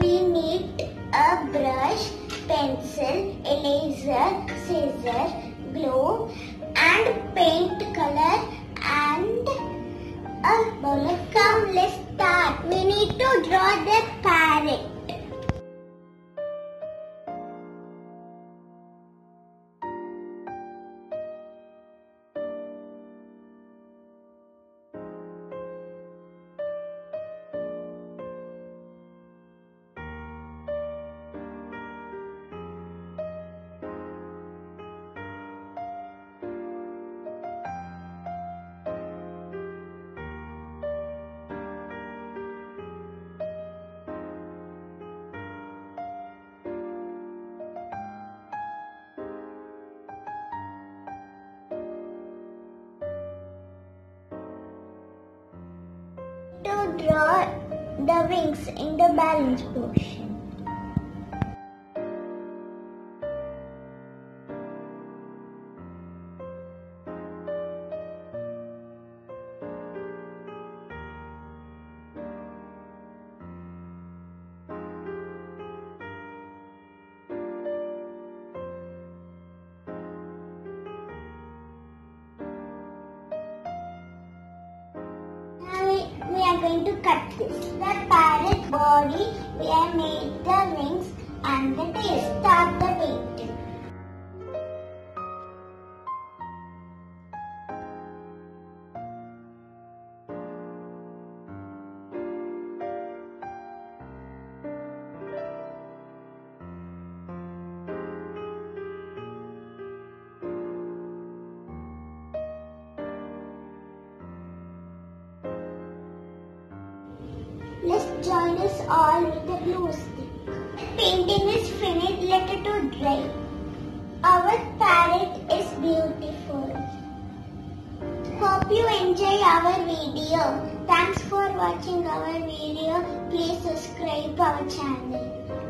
we need a brush, pencil, eraser, scissor, glue and paint color and a bowl. Come, let's start. We need to draw the To draw the wings in the balance portion. Going to cut this. The parrot body, we have made the wings and the tail. Start the us all with a glue stick. Painting is finished, let it to dry. Our parrot is beautiful. Hope you enjoy our video. Thanks for watching our video. Please subscribe our channel.